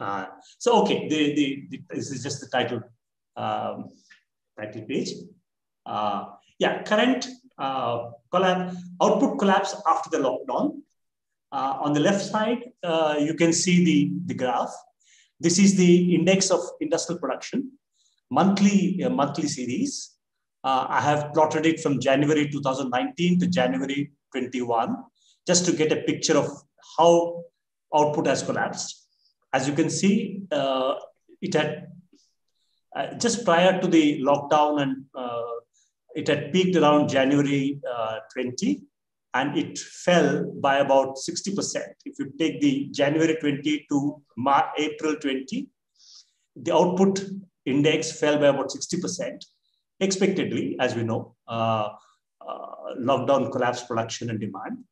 Uh, so okay, the, the, the, this is just the title um, title page. Uh, yeah, current uh, collapse, output collapse after the lockdown. Uh, on the left side, uh, you can see the, the graph. This is the index of industrial production, monthly monthly series. I have plotted it from January 2019 to January 21, just to get a picture of how output has collapsed. As you can see, uh, it had uh, just prior to the lockdown and it had peaked around January 20 and it fell by about 60%. If you take the January 20 to March, April 20, the output index fell by about 60%, expectedly, as we know, uh, uh, lockdown collapsed production and demand.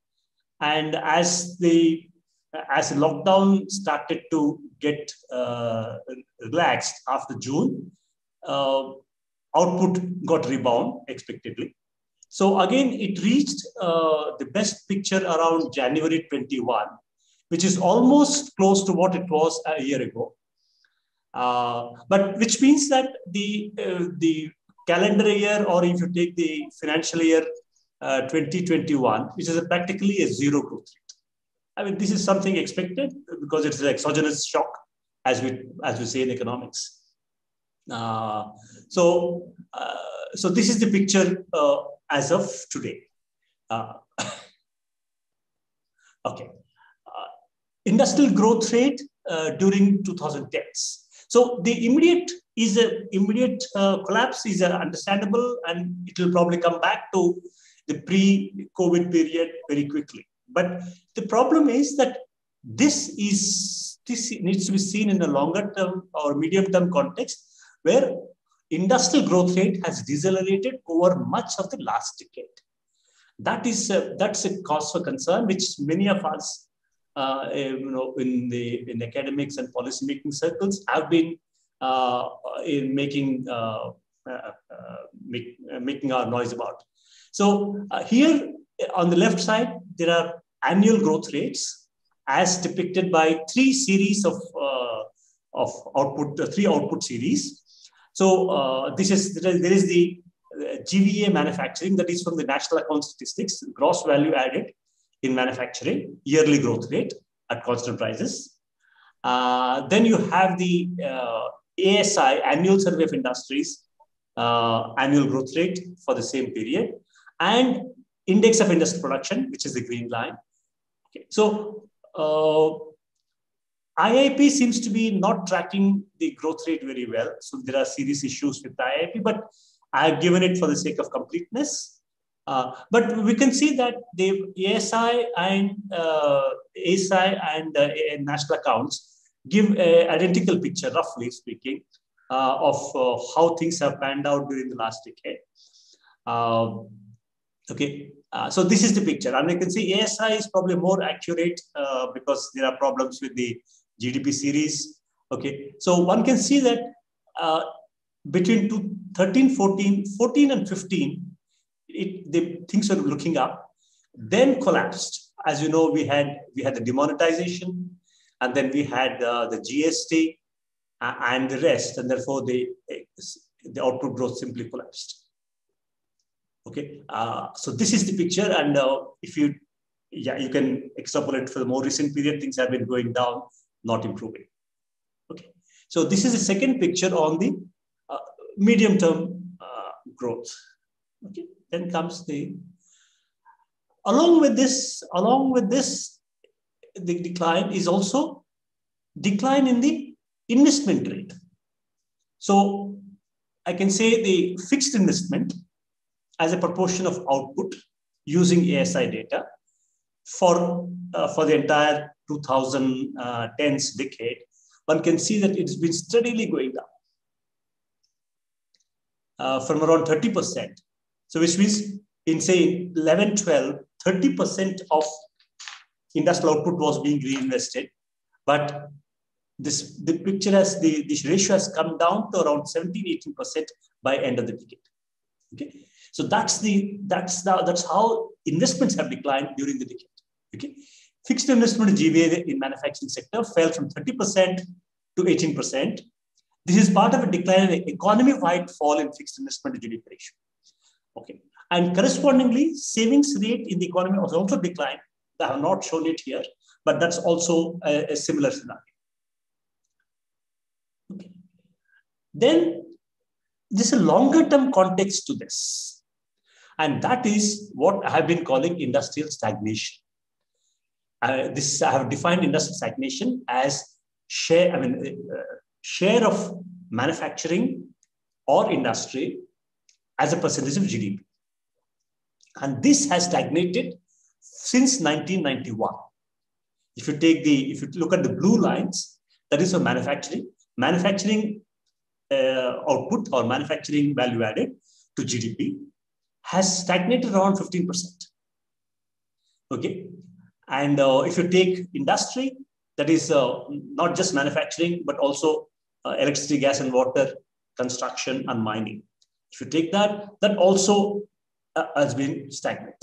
And as the as the lockdown started to get uh, relaxed after June, uh, output got rebound expectedly. So again, it reached uh, the best picture around January 21, which is almost close to what it was a year ago. Uh, but which means that the, uh, the calendar year, or if you take the financial year uh, 2021, which is a practically a zero growth rate. I mean, this is something expected because it's an exogenous shock, as we, as we say in economics. Uh, so, uh, so this is the picture as of today. Uh, okay. Uh, industrial growth rate uh, during 2010s. So the immediate is a immediate uh, collapse is understandable and it will probably come back to the pre-COVID period very quickly. But the problem is that this is this needs to be seen in a longer term or medium term context where industrial growth rate has decelerated over much of the last decade. That is a, that's a cause for concern, which many of us, uh, you know, in the in academics and policy making circles have been uh, in making uh, uh, uh make, uh, making our noise about. So here on the left side, there are annual growth rates as depicted by three series of of output, three output series so uh, this is there is the uh, GVA manufacturing that is from the National Account Statistics, gross value added in manufacturing, yearly growth rate at constant prices. Uh, then you have the uh, ASI, Annual Survey of Industries, uh, annual growth rate for the same period, and Index of Industrial Production, which is the green line. Okay. So uh, IIP seems to be not tracking the growth rate very well. So there are serious issues with IIP, but I have given it for the sake of completeness. Uh, but we can see that the ASI and uh, ASI and uh, national accounts give an identical picture, roughly speaking, uh, of uh, how things have panned out during the last decade. Um, okay, uh, so this is the picture. And you can see ASI is probably more accurate because there are problems with the GDP series. Okay, so one can see that uh, between two, 13, 14, 14 and 15, it, the things were looking up, then collapsed. As you know, we had we had the demonetization, and then we had uh, the GST uh, and the rest, and therefore the the output growth simply collapsed. Okay, uh, so this is the picture, and uh, if you yeah, you can extrapolate for the more recent period, things have been going down not improving. Okay, so this is the second picture on the uh, medium term uh, growth. Okay, then comes the along with this, along with this, the decline is also decline in the investment rate. So I can say the fixed investment as a proportion of output using ASI data for, uh, for the entire 2010s decade, one can see that it's been steadily going down uh, from around 30%. So which means in say 11, 12, 30% of industrial output was being reinvested. But this the picture has the this ratio has come down to around 17, 18% by end of the decade. Okay. So that's the that's the, that's how investments have declined during the decade. Okay. Fixed investment GVA in manufacturing sector fell from 30% to 18%. This is part of a decline in economy-wide fall in fixed investment to GDP ratio. Okay. And correspondingly, savings rate in the economy was also declined. I have not shown it here, but that's also a, a similar scenario. Okay. Then there's a longer term context to this. And that is what I have been calling industrial stagnation. Uh, this I have defined industrial stagnation as share, I mean, uh, share of manufacturing or industry as a percentage of GDP. And this has stagnated since 1991. If you take the, if you look at the blue lines, that is for manufacturing. Manufacturing uh, output or manufacturing value added to GDP has stagnated around 15%. Okay. And uh, if you take industry, that is uh, not just manufacturing, but also uh, electricity, gas, and water, construction, and mining. If you take that, that also uh, has been stagnant.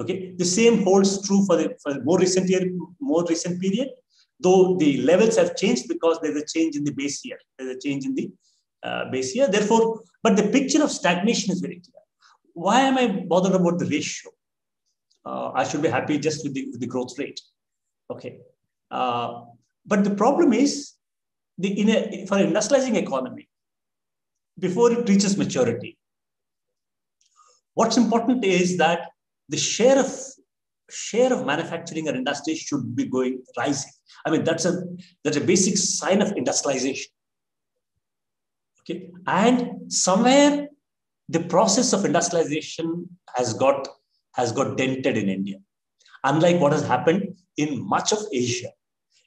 Okay, the same holds true for the, for the more recent year, more recent period, though the levels have changed because there's a change in the base year. There's a change in the uh, base year. Therefore, but the picture of stagnation is very clear. Why am I bothered about the ratio? Uh, I should be happy just with the, with the growth rate. Okay. Uh, but the problem is, the, in a, for industrializing economy, before it reaches maturity, what's important is that the share of share of manufacturing or industry should be going rising. I mean, that's a that's a basic sign of industrialization. Okay, and somewhere the process of industrialization has got has got dented in India, unlike what has happened in much of Asia.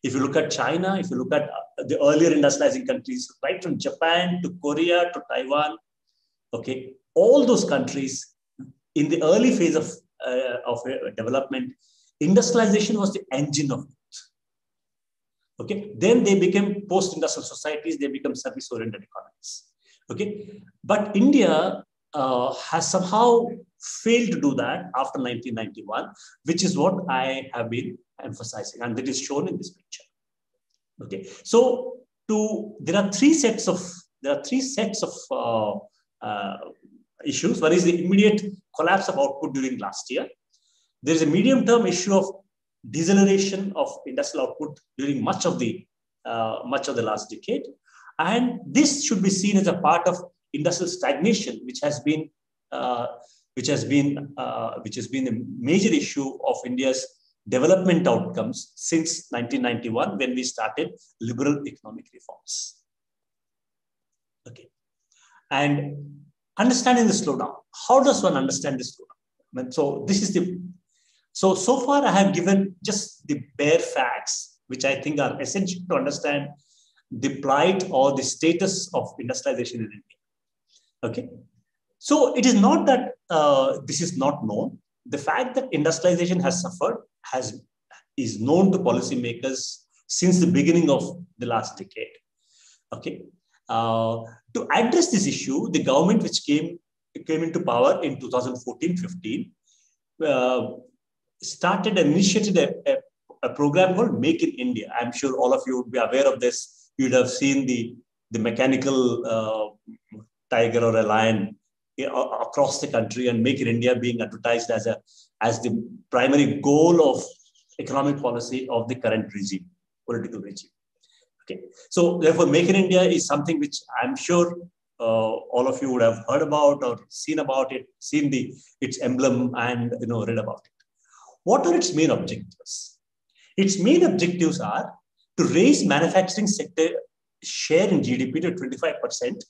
If you look at China, if you look at uh, the earlier industrializing countries, right from Japan to Korea to Taiwan, okay, all those countries in the early phase of uh, of uh, development, industrialization was the engine of growth. Okay, then they became post-industrial societies, they become service-oriented economies. Okay, but India uh, has somehow failed to do that after 1991, which is what I have been emphasizing, and that is shown in this picture. Okay, so to there are three sets of there are three sets of uh, uh, issues. One is the immediate collapse of output during last year. There is a medium-term issue of deceleration of industrial output during much of the uh, much of the last decade, and this should be seen as a part of industrial stagnation, which has been uh, which has been uh, which has been a major issue of India's development outcomes since 1991 when we started liberal economic reforms. Okay, and understanding the slowdown. How does one understand this slowdown? So this is the so so far I have given just the bare facts, which I think are essential to understand the plight or the status of industrialization in India. Okay, so it is not that uh, this is not known. The fact that industrialization has suffered has is known to policymakers since the beginning of the last decade. Okay, to address this issue, the government which came, came into power in 2014-15 uh, started and initiated a, a, a, program called Make in India. I'm sure all of you would be aware of this. You'd have seen the, the mechanical uh, tiger or a lion across the country and Make in India being advertised as, a, as the primary goal of economic policy of the current regime, political regime. Okay, so therefore, Make in India is something which I'm sure uh, all of you would have heard about or seen about it, seen the its emblem, and you know read about it. What are its main objectives? Its main objectives are to raise manufacturing sector share in GDP to 25%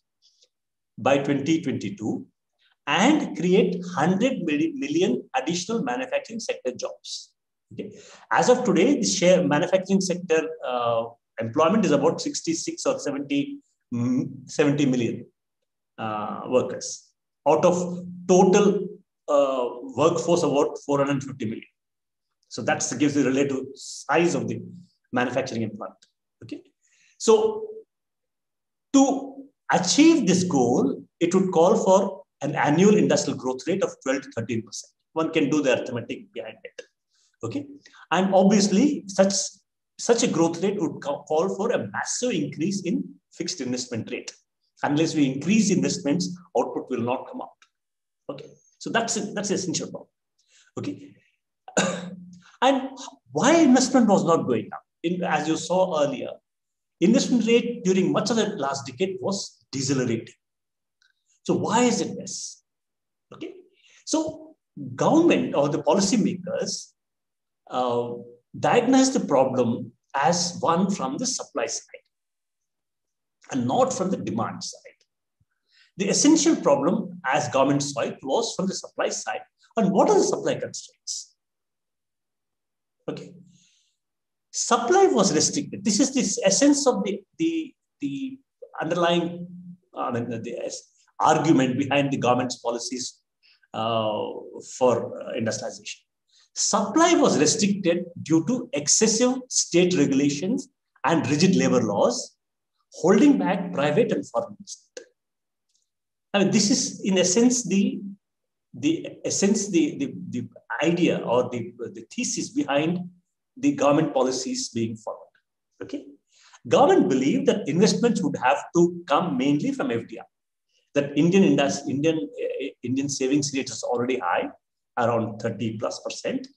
by 2022 and create 100 million additional manufacturing sector jobs. Okay. As of today, the share manufacturing sector uh, employment is about 66 or 70, mm, 70 million uh, workers out of total uh, workforce about 450 million. So that gives the relative size of the manufacturing employment. Okay. So to achieve this goal, it would call for an annual industrial growth rate of 12 to 13 percent. One can do the arithmetic behind it. Okay. And obviously, such such a growth rate would call for a massive increase in fixed investment rate. Unless we increase investments, output will not come out. Okay, so that's a, that's essential problem. Okay, and why investment was not going up? In, as you saw earlier, investment rate during much of the last decade was decelerating. So why is it this? Okay, so government or the policymakers uh, diagnose the problem as one from the supply side and not from the demand side. The essential problem, as government saw it, was from the supply side. And what are the supply constraints? Okay. Supply was restricted. This is the essence of the, the, the underlying I mean, the argument behind the government's policies uh, for uh, industrialization. Supply was restricted due to excessive state regulations and rigid labor laws, holding back private and foreign. I mean, this is in essence the the essence, the, the, the idea or the, the thesis behind the government policies being followed. Okay. Government believed that investments would have to come mainly from FDI. That Indian Indian uh, Indian savings rate is already high, around 30 plus percent.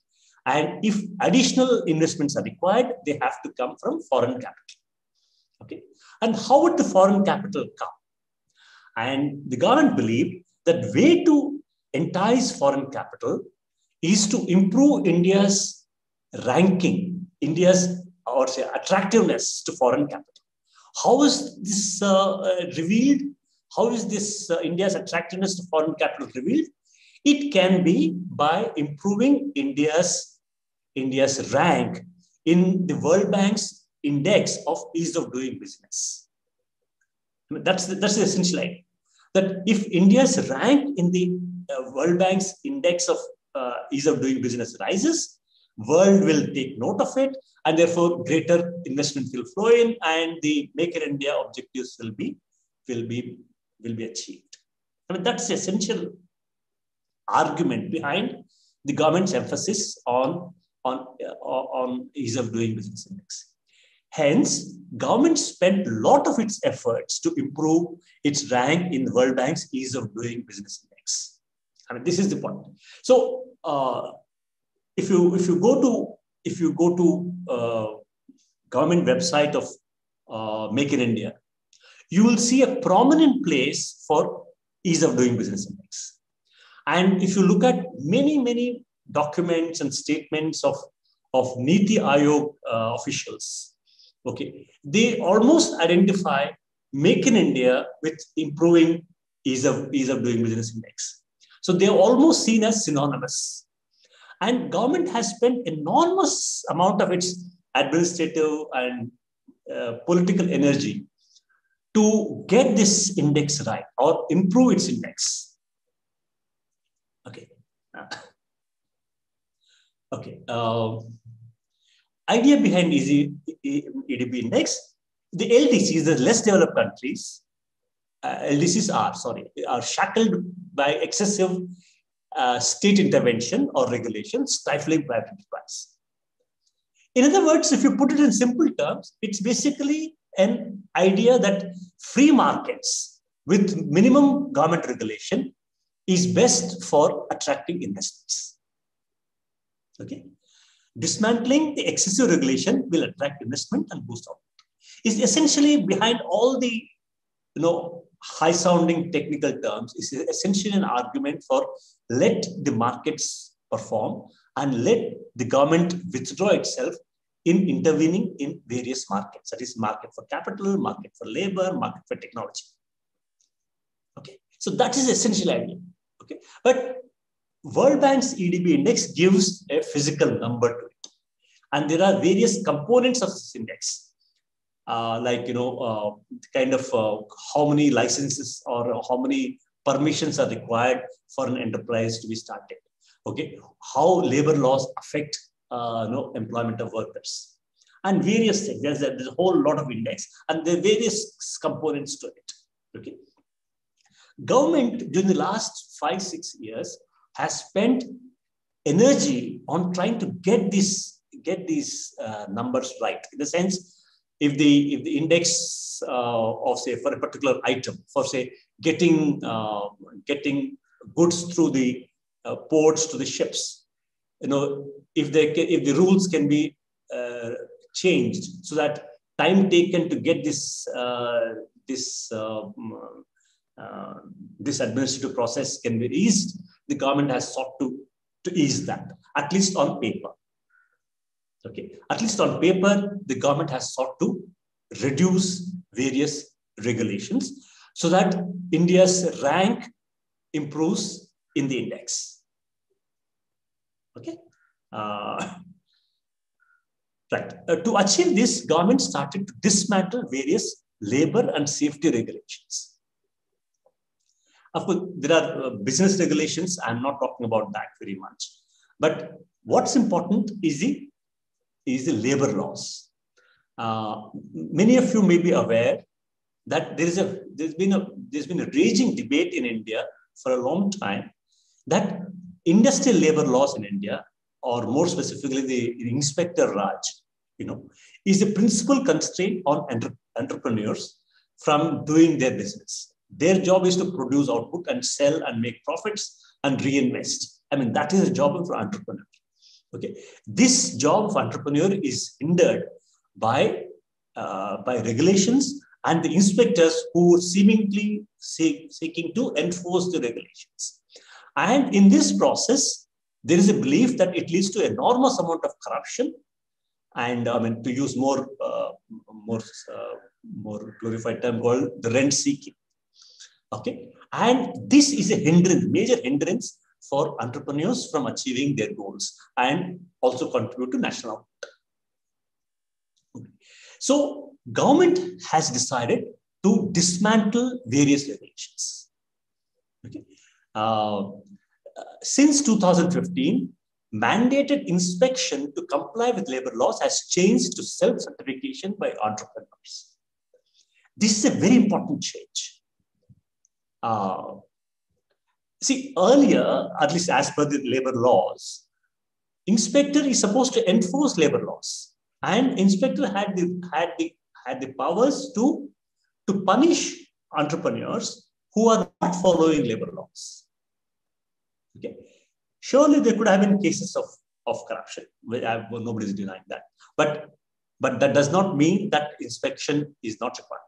And if additional investments are required, they have to come from foreign capital. Okay. And how would the foreign capital come? And the government believed that way to entice foreign capital is to improve India's ranking, India's or say attractiveness to foreign capital. How is this uh, uh, revealed? How is this uh, India's attractiveness to foreign capital revealed? It can be by improving India's, India's rank in the World Bank's index of ease of doing business. That's, the, that's the essential idea. That if India's rank in the uh, World Bank's index of uh, ease of doing business rises, world will take note of it and therefore greater investment will flow in and the make in India objectives will be, will be, will be achieved. I mean, that's essential argument behind the government's emphasis on, on, uh, on ease of doing business index. Hence, government spent a lot of its efforts to improve its rank in the World Bank's ease of doing business index. I mean, this is the point. So, uh, if you if you go to if you go to uh, government website of uh, Make in India, you will see a prominent place for ease of doing business index. And if you look at many, many documents and statements of, of Niti Aayog uh, officials, okay, they almost identify Make in India with improving ease of, ease of doing business index. So they're almost seen as synonymous. And government has spent enormous amount of its administrative and uh, political energy to get this index right or improve its index. Okay. Uh, idea behind EZ, EDB index, the LDCs, the less developed countries, uh, LDCs are, sorry, are shackled by excessive uh, state intervention or regulation, stifling private enterprise. In other words, if you put it in simple terms, it's basically an idea that free markets with minimum government regulation is best for attracting investments. Okay. Dismantling the excessive regulation will attract investment and boost output. Is essentially behind all the you know high sounding technical terms is essentially an argument for let the markets perform and let the government withdraw itself in intervening in various markets that is market for capital market for labor market for technology okay so that is essential idea Okay, but World Bank's EDB index gives a physical number to it, and there are various components of this index, uh, like you know, uh, kind of uh, how many licenses or how many permissions are required for an enterprise to be started. Okay, how labor laws affect uh, you know, employment of workers, and various things. There's a, there's a whole lot of index, and there are various components to it. Okay. Government during the last five, six years has spent energy on trying to get this, get these uh, numbers right. In the sense, if the if the index uh, of say for a particular item, for say getting uh, getting goods through the uh, ports to the ships, you know, if they if the rules can be uh, changed so that time taken to get this this this administrative process can be eased, the government has sought to to ease that, at least on paper. Okay, at least on paper, the government has sought to reduce various regulations so that India's rank improves in the index. Okay. Uh, right. Uh, to achieve this, government started to dismantle various labor and safety regulations. Of course, there are uh, business regulations. I'm not talking about that very much. But what's important is the, is the labor laws. Uh, many of you may be aware that there is a there's been a there's been a raging debate in India for a long time that industrial labor laws in India, or more specifically the, the Inspector Raj, you know, is a principal constraint on entre entrepreneurs from doing their business. Their job is to produce output and sell and make profits and reinvest. I mean, that is a job for entrepreneur. Okay, this job of entrepreneur is hindered by uh, by regulations and the inspectors who seemingly seek, seeking to enforce the regulations. And in this process, there is a belief that it leads to enormous amount of corruption and I mean to use more uh, more uh, more glorified term called the rent seeking. Okay. And this is a hindrance, major hindrance for entrepreneurs from achieving their goals and also contribute to national output. So government has decided to dismantle various regulations. Okay. Uh, since 2015, mandated inspection to comply with labor laws has changed to self-certification by entrepreneurs. This is a very important change. Uh, see, earlier, at least as per the labor laws, inspector is supposed to enforce labor laws, and inspector had the had the had the powers to to punish entrepreneurs who are not following labor laws. Okay, surely there could have been cases of of corruption. Nobody is denying that, but but that does not mean that inspection is not required.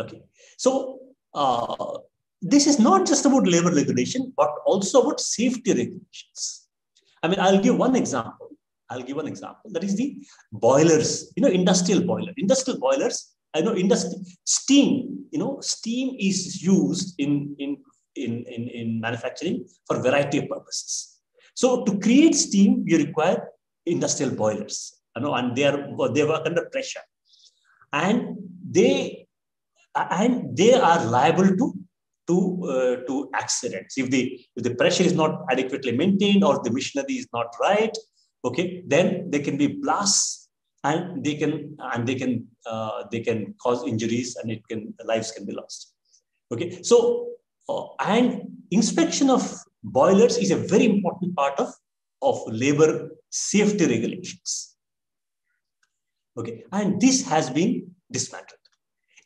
Okay, so uh, this is not just about labor regulation, but also about safety regulations. I mean, I'll give one example. I'll give one example. That is the boilers, you know, industrial boiler. Industrial boilers, I know industry steam, you know, steam is used in, in, in, in, in manufacturing for variety of purposes. So to create steam, you require industrial boilers, you know, and they are they work under pressure. And they and they are liable to to uh, to accidents. If the if the pressure is not adequately maintained or the machinery is not right okay then they can be blasts and they can and they can uh, they can cause injuries and it can lives can be lost. Okay so uh, and inspection of boilers is a very important part of of labor safety regulations. Okay and this has been dismantled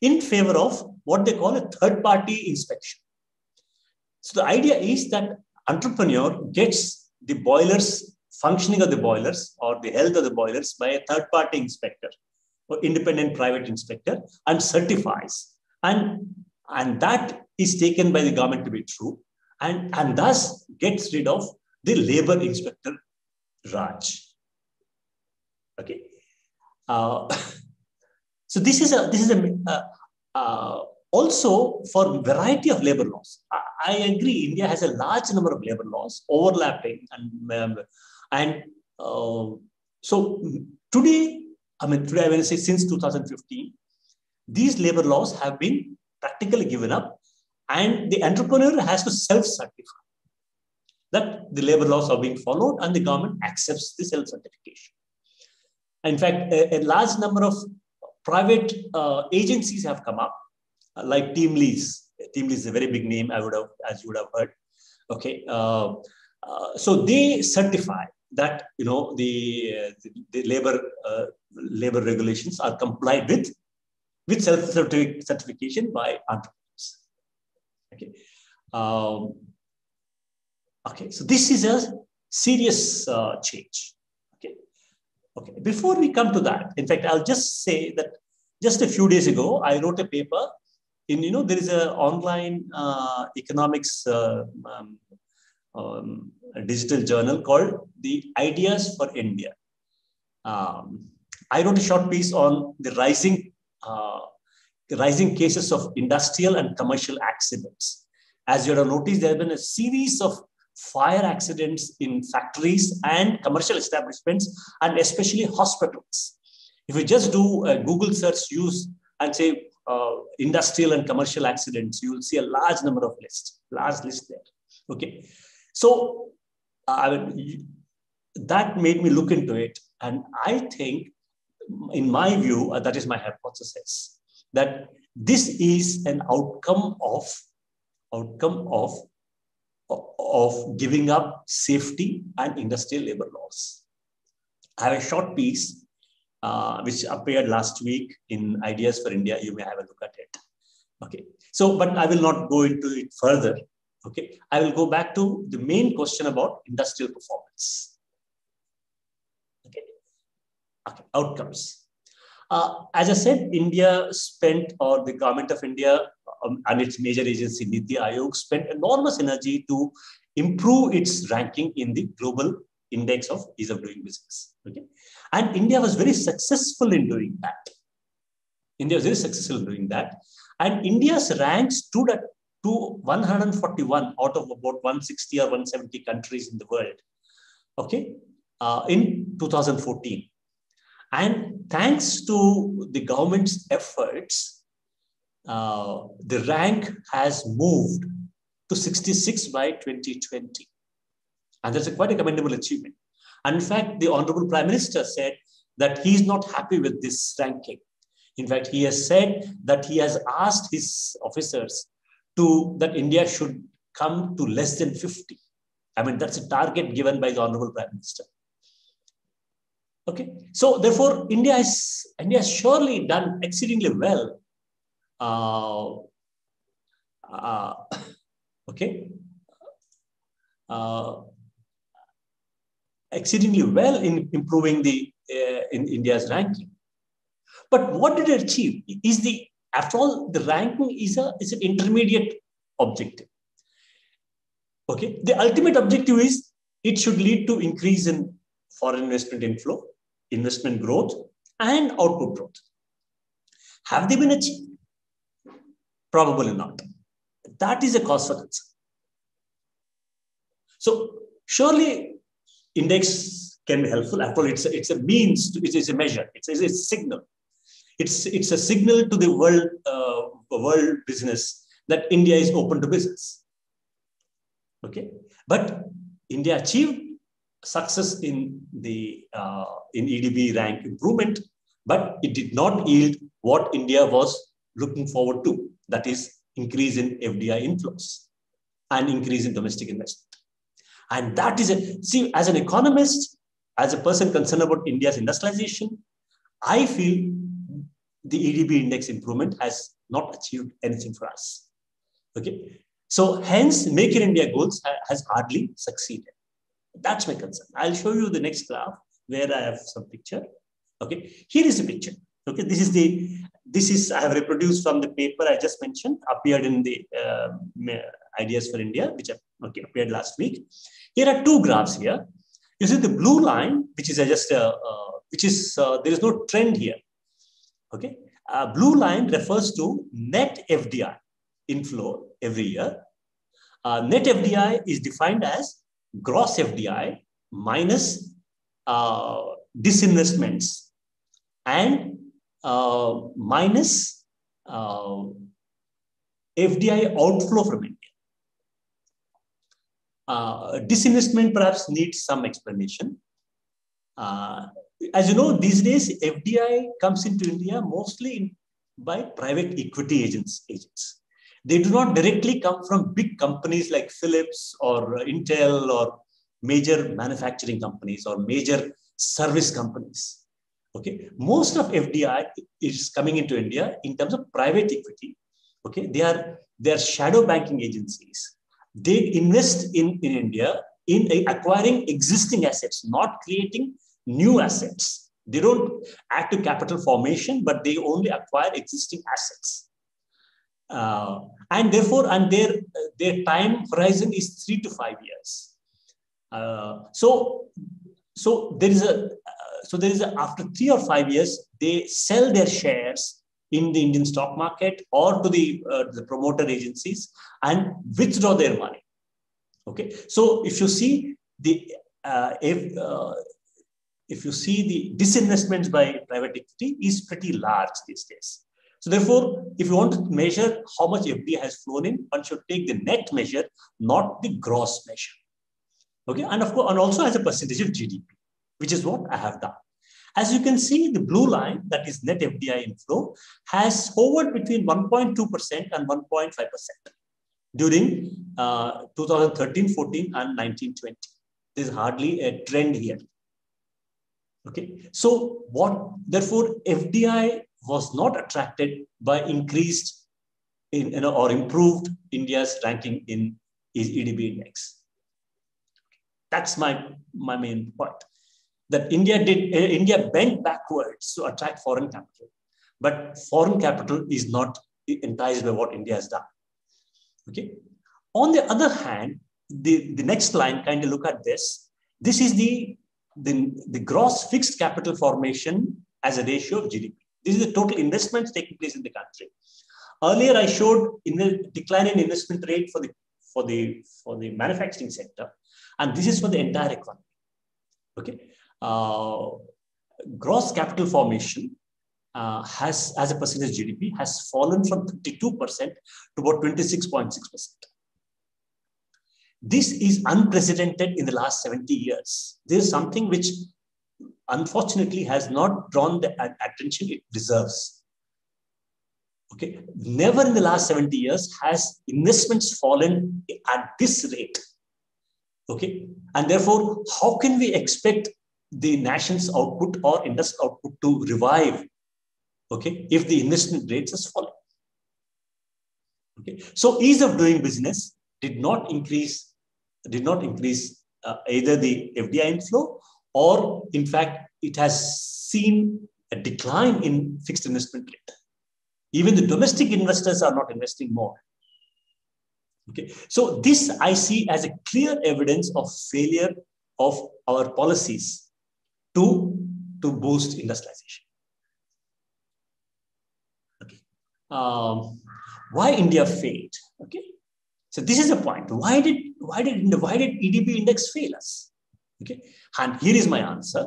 in favor of what they call a third party inspection. So the idea is that entrepreneur gets the boilers, functioning of the boilers or the health of the boilers by a third party inspector or independent private inspector and certifies. And, and that is taken by the government to be true and, and thus gets rid of the labor inspector Raj. Okay. Uh, So this is a this is a uh, uh, also for variety of labor laws. I, I, agree. India has a large number of labor laws overlapping and um, and uh, so today, I mean today I will say since 2015, these labor laws have been practically given up, and the entrepreneur has to self-certify that the labor laws are being followed, and the government accepts the self-certification. In fact, a, a large number of private uh, agencies have come up, uh, like TeamLease. TeamLease is a very big name, I would have, as you would have heard. Okay, uh, uh, so they certify that you know the, uh, the, the, labor labor regulations are complied with with self certification by entrepreneurs. Okay. Um, okay. So this is a serious uh, change. Okay. Before we come to that, in fact, I'll just say that just a few days ago, I wrote a paper in you know there is a online uh, economics uh, um, um, digital journal called the Ideas for India. Um, I wrote a short piece on the rising uh, rising cases of industrial and commercial accidents. As you have noticed, there have been a series of fire accidents in factories and commercial establishments, and especially hospitals. If you just do a Google search, use and say uh, industrial and commercial accidents, you will see a large number of lists, large list there. Okay, so I mean, that made me look into it, and I think, in my view, uh, that is my hypothesis, that this is an outcome of outcome of of giving up safety and industrial labor laws. I have a short piece uh, which appeared last week in Ideas for India. You may have a look at it. Okay. So, but I will not go into it further. Okay. I will go back to the main question about industrial performance. Okay. okay. Outcomes. Uh, as I said, India spent, or the government of India um, and its major agency, Niti Aayog, spent enormous energy to improve its ranking in the global index of ease of doing business. Okay? And India was very successful in doing that. India was very successful in doing that. And India's rank stood at to 141 out of about 160 or 170 countries in the world. Okay, uh, in 2014. And thanks to the government's efforts, uh, the rank has moved to 66 by 2020. And that's a quite a commendable achievement. And in fact, the Honorable Prime Minister said that he's not happy with this ranking. In fact, he has said that he has asked his officers to that India should come to less than 50. I mean, that's a target given by the Honorable Prime Minister. Okay, so therefore, India has India has surely done exceedingly well. Uh, uh, okay, uh, exceedingly well in improving the uh, in India's ranking. But what did it achieve? Is the after all the ranking is a is an intermediate objective. Okay, the ultimate objective is it should lead to increase in foreign investment inflow, investment growth, and output growth. Have they been achieved? Probably not. That is a cause for concern. So surely index can be helpful. After all, it's a, it's a means, to, it is a measure, it's, it's a signal. It's, it's a signal to the world, uh, world business that India is open to business. Okay, but India achieved success in the uh, in EDB rank improvement, but it did not yield what India was looking forward to. That is increase in FDI inflows and increase in domestic investment. And that is a, see, as an economist, as a person concerned about India's industrialization, I feel the EDB index improvement has not achieved anything for us. Okay. So hence, Make in India goals has hardly succeeded. That's my concern. I'll show you the next graph where I have some picture. Okay. Here is the picture. Okay. This is the, this is, I have reproduced from the paper I just mentioned, appeared in the uh, Ideas for India, which okay, appeared last week. Here are two graphs here. You see the blue line, which is just a, uh, which is, uh, there is no trend here. Okay. Uh, blue line refers to net FDI inflow every year. Uh, net FDI is defined as gross FDI minus uh, disinvestments and uh, minus uh, FDI outflow from India. Uh, disinvestment perhaps needs some explanation. Uh, as you know, these days FDI comes into India mostly by private equity agents. agents. They do not directly come from big companies like Philips or Intel or major manufacturing companies or major service companies. Okay, most of FDI is coming into India in terms of private equity. Okay, they are they are shadow banking agencies. They invest in, in India in acquiring existing assets, not creating new assets. They don't add to capital formation, but they only acquire existing assets. Uh, and therefore, and their their time horizon is three to five years. Uh, so, so there is a so there is a, after three or five years, they sell their shares in the Indian stock market or to the, uh, the promoter agencies and withdraw their money. Okay, so if you see the uh, if uh, if you see the disinvestments by private equity is pretty large these days. So therefore, if you want to measure how much FDI has flown in, one should take the net measure, not the gross measure. Okay, and of course, and also as a percentage of GDP which is what I have done. As you can see, the blue line, that is net FDI inflow, has hovered between 1.2% and 1.5% during uh, 2013, 14, and 19, 20. There's hardly a trend here. Okay, so what, therefore, FDI was not attracted by increased in, or improved India's ranking in EDB index. That's my, my main point that India did, uh, India bent backwards to attract foreign capital. But foreign capital is not enticed by what India has done. Okay. On the other hand, the, the next line, kind of look at this. This is the, the, the gross fixed capital formation as a ratio of GDP. This is the total investments taking place in the country. Earlier, I showed in the decline in investment rate for the for the for the manufacturing sector, and this is for the entire economy. Okay, uh, gross capital formation uh, has, as a percentage of GDP, has fallen from 52% to about 26.6%. This is unprecedented in the last 70 years. This is something which unfortunately has not drawn the attention it deserves. Okay, never in the last 70 years has investments fallen at this rate. Okay, and therefore, how can we expect the nation's output or industry output to revive, okay, if the investment rates is falling. Okay, so ease of doing business did not increase, did not increase uh, either the FDI inflow or in fact, it has seen a decline in fixed investment rate. Even the domestic investors are not investing more. Okay, so this I see as a clear evidence of failure of our policies to, to boost industrialization. Okay. Um, why India failed? Okay. So this is the point. Why did why did why did EDB index fail us? Okay. And here is my answer.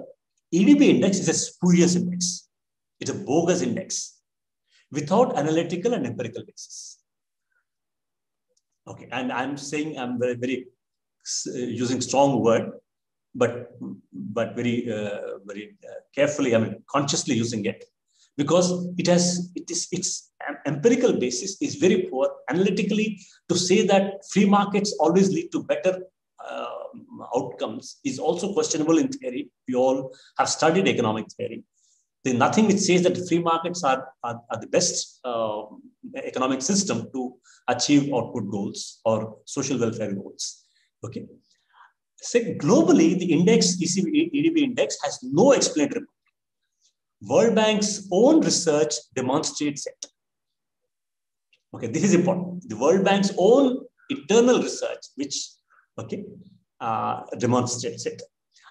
EDB index is a spurious index. It's a bogus index without analytical and empirical basis. Okay, and I'm saying I'm very, very uh, using strong word but but very uh, very uh, carefully, I mean, consciously using it because it has it is its empirical basis is very poor analytically to say that free markets always lead to better uh, outcomes is also questionable in theory. We all have studied economic theory. There's nothing which says that free markets are, are, are the best uh, economic system to achieve output goals or social welfare goals. Okay. So globally, the index, ECB, EDB index has no explanatory World Bank's own research demonstrates it. Okay, this is important. The World Bank's own internal research, which okay, uh, demonstrates it.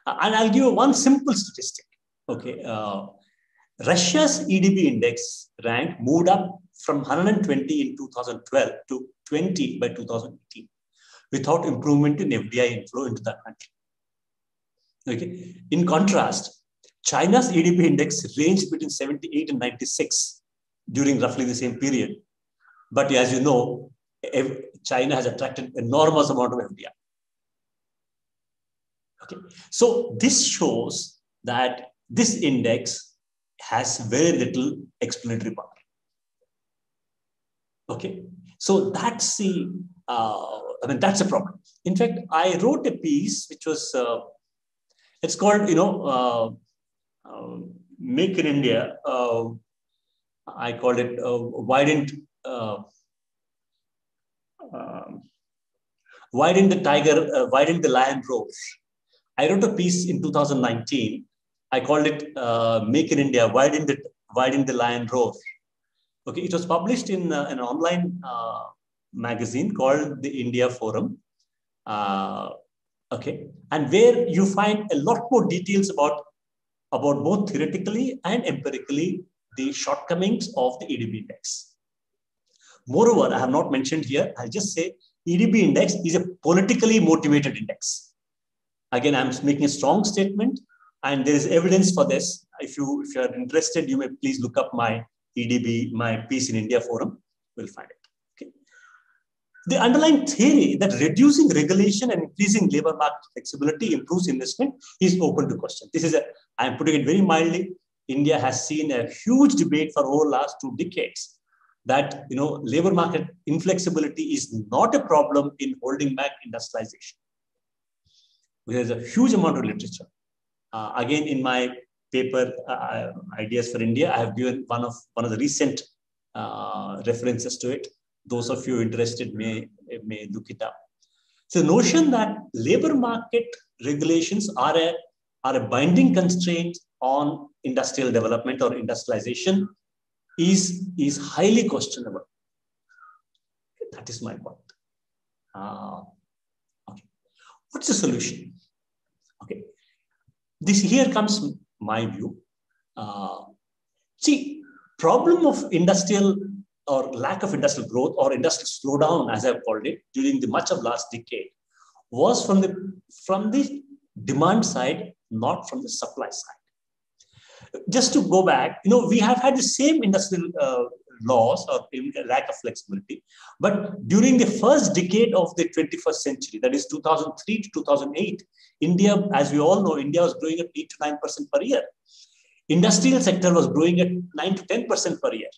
Uh, and I'll give you one simple statistic. Okay, uh, Russia's EDB index rank moved up from 120 in 2012 to 20 by 2018 without improvement in FDI inflow into that country. Okay. In contrast, China's EDB index ranged between 78 and 96 during roughly the same period. But as you know, China has attracted enormous amount of FDI. Okay. So this shows that this index has very little explanatory power. Okay. So that's the uh, I mean, that's a problem. In fact, I wrote a piece which was, uh, it's called, you know, uh, uh Make in India. Uh, I called it uh, Why didn't um, Why didn't the tiger, why didn't the lion roar? I wrote a piece in 2019. I called it Make in India. Why didn't the, the lion roar? Okay, it was published in uh, an online uh, magazine called the India Forum. Uh, okay, and where you find a lot more details about about both theoretically and empirically the shortcomings of the EDB index. Moreover, I have not mentioned here, I'll just say EDB index is a politically motivated index. Again, I'm making a strong statement and there is evidence for this. If you, if you are interested, you may please look up my EDB, my Piece in India forum, will find it. Okay. The underlying theory that reducing regulation and increasing labor market flexibility improves investment is open to question. This is a, I'm putting it very mildly. India has seen a huge debate for over last two decades that you know labor market inflexibility is not a problem in holding back industrialization. There's a huge amount of literature. Uh, again, in my paper uh, ideas for India. I have given one of one of the recent uh, references to it. Those of you interested may may look it up. So the notion that labor market regulations are a are a binding constraint on industrial development or industrialization is is highly questionable. That is my point. Uh, okay. What's the solution? This here comes my view. Uh, see, problem of industrial or lack of industrial growth or industrial slowdown, as I've called it, during the much of last decade, was from the from the demand side, not from the supply side. Just to go back, you know, we have had the same industrial uh, laws or lack of flexibility, but during the first decade of the 21st century, that is 2003 to 2008, India, as we all know, India was growing at 8 to 9% per year. Industrial sector was growing at 9 to 10% per year.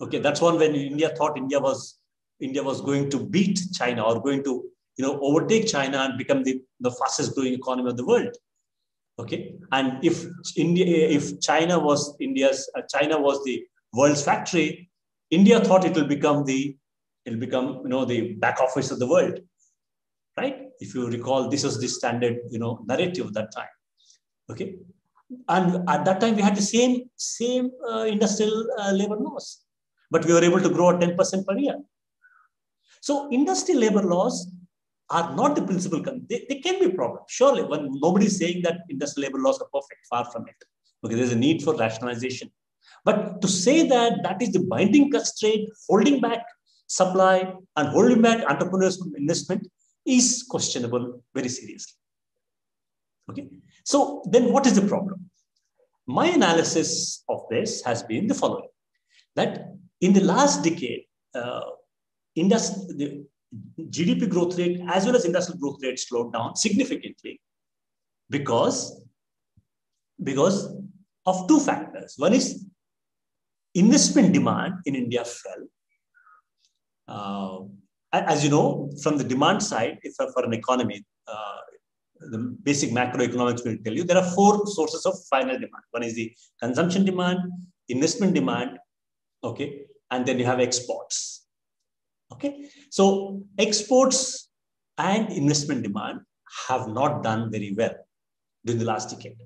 Okay, that's one when India thought India was India was going to beat China or going to you know overtake China and become the, the fastest growing economy of the world. Okay, and if India if China was India's uh, China was the world's factory, India thought it will become the it'll become you know the back office of the world right? If you recall, this was the standard, you know, narrative at that time. Okay, and at that time we had the same same uh, industrial uh, labor laws, but we were able to grow at 10% per year. So industrial labor laws are not the principal. They, they can be problem. Surely, when nobody is saying that industrial labor laws are perfect, far from it. Okay, there's a need for rationalization. But to say that that is the binding constraint holding back supply and holding back entrepreneurs from investment is questionable very seriously. Okay, so then what is the problem? My analysis of this has been the following that in the last decade, uh, the GDP growth rate as well as industrial growth rate slowed down significantly because, because of two factors. One is investment demand in India fell. Uh, as you know, from the demand side, if for an economy, uh, the basic macroeconomics will tell you there are four sources of final demand. One is the consumption demand, investment demand, okay, and then you have exports. Okay, so exports and investment demand have not done very well during the last decade.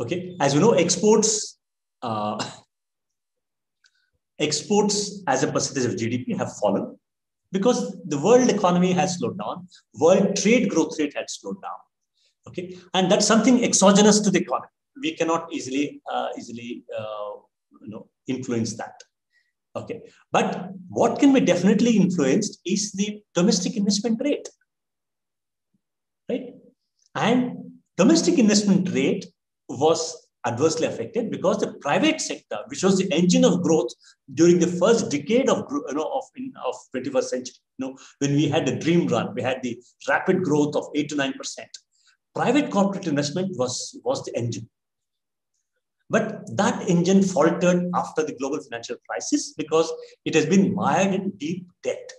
Okay, as you know, exports uh, exports as a percentage of GDP have fallen because the world economy has slowed down, world trade growth rate had slowed down. Okay, and that's something exogenous to the economy. We cannot easily uh, easily uh, you know influence that. Okay, but what can be definitely influenced is the domestic investment rate, right? And domestic investment rate was adversely affected because the private sector, which was the engine of growth during the first decade of you know of, in, of 21st century, you know, when we had the dream run, we had the rapid growth of eight to nine percent. Private corporate investment was was the engine. But that engine faltered after the global financial crisis because it has been mired in deep debt.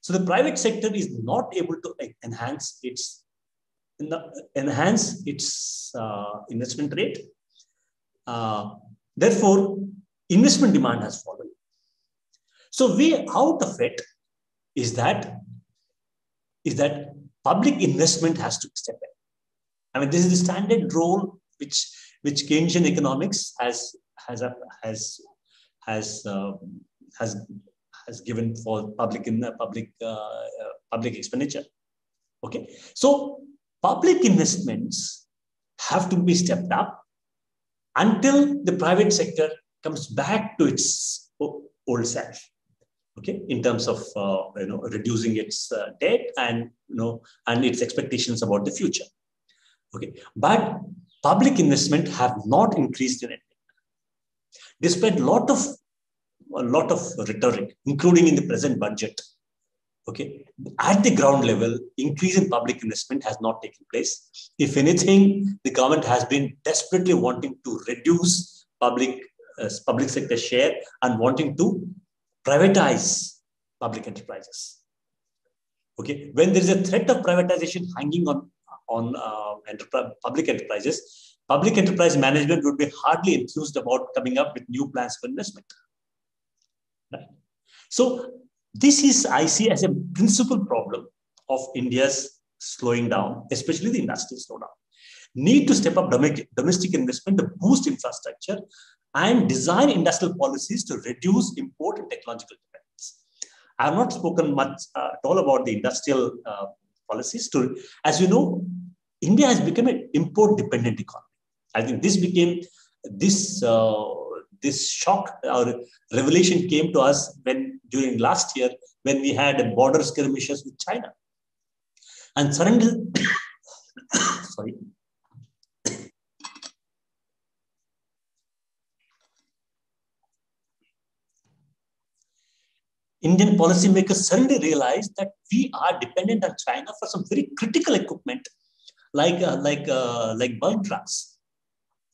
So the private sector is not able to enhance its enhance its uh, investment rate. Uh, therefore, investment demand has fallen. So way out of it is that is that public investment has to step in. I mean, this is the standard role which which Keynesian economics has has has has uh, has has given for public in public uh, uh, public expenditure. Okay, so public investments have to be stepped up until the private sector comes back to its old self okay in terms of uh, you know reducing its uh, debt and you know and its expectations about the future okay. But public investment have not increased in it. Despite a lot of a lot of rhetoric including in the present budget okay at the ground level increase in public investment has not taken place if anything the government has been desperately wanting to reduce public uh, public sector share and wanting to privatize public enterprises. Okay, when there is a threat of privatization hanging on on uh, enterprise, public enterprises, public enterprise management would be hardly enthused about coming up with new plans for investment. Right? So this is I see as a principal problem of India's slowing down, especially the industrial slowdown. Need to step up domestic investment to boost infrastructure and design industrial policies to reduce import and technological dependence. I have not spoken much uh, at all about the industrial uh, policies. To, as you know, India has become an import-dependent economy. I think this became this uh, this shock or revelation came to us when during last year when we had border skirmishes with China, and suddenly, sorry, Indian policymakers suddenly realized that we are dependent on China for some very critical equipment, like uh, like uh, like bulk drugs,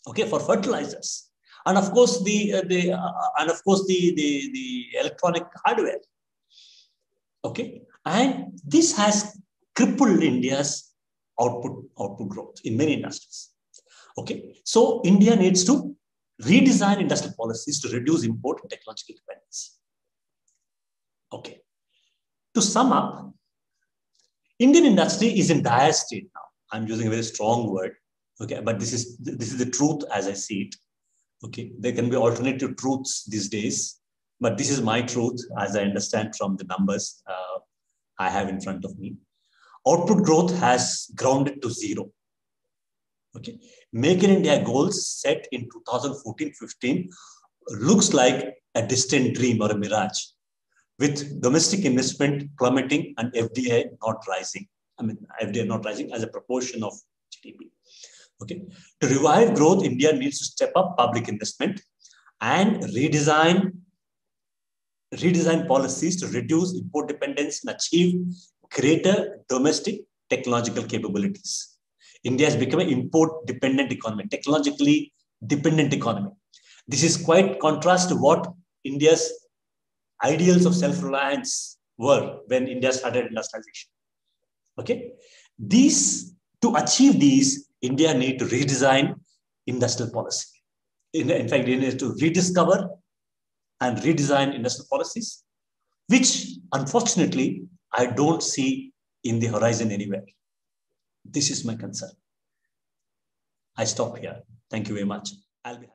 okay, for fertilizers, and of course the uh, the uh, and of course the, the the electronic hardware, okay, and this has crippled India's output output growth in many industries, okay. So India needs to redesign industrial policies to reduce import and technological dependence. Okay. To sum up, Indian industry is in dire state now. I'm using a very strong word. Okay, but this is this is the truth as I see it. Okay, there can be alternative truths these days, but this is my truth as I understand from the numbers uh, I have in front of me. Output growth has grounded to zero. Okay, Make in India goals set in 2014-15 looks like a distant dream or a mirage with domestic investment plummeting and FDI not rising. I mean, FDI not rising as a proportion of GDP. Okay. To revive growth, India needs to step up public investment and redesign redesign policies to reduce import dependence and achieve greater domestic technological capabilities. India has become an import dependent economy, technologically dependent economy. This is quite contrast to what India's ideals of self-reliance were when India started industrialization. Okay, these to achieve these, India need to redesign industrial policy. In, in fact, India needs to rediscover and redesign industrial policies, which unfortunately I don't see in the horizon anywhere. This is my concern. I stop here. Thank you very much. I'll be